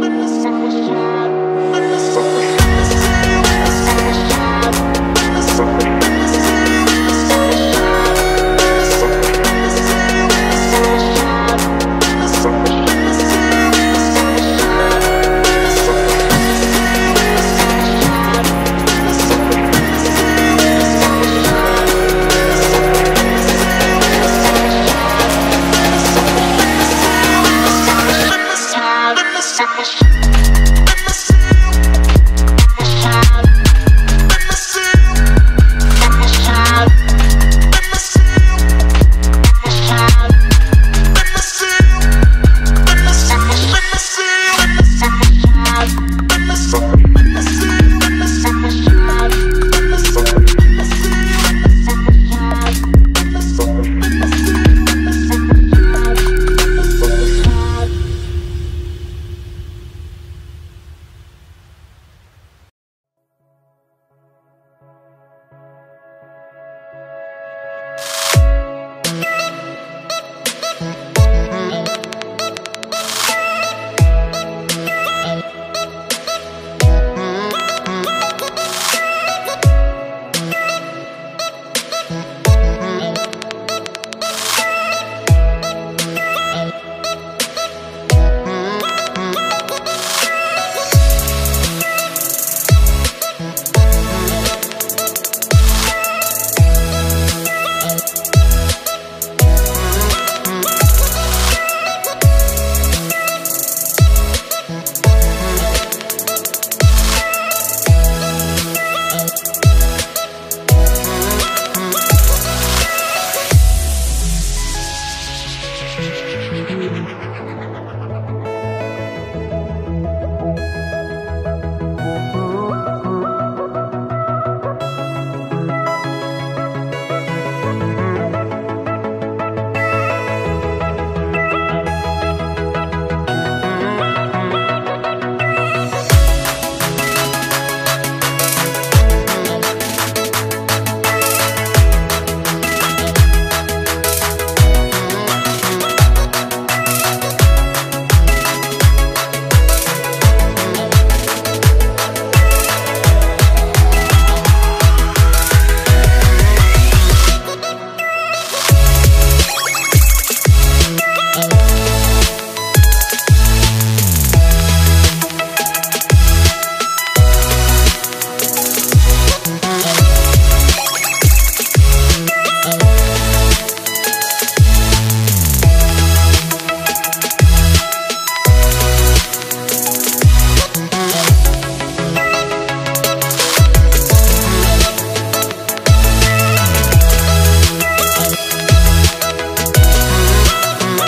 Let me see the shine.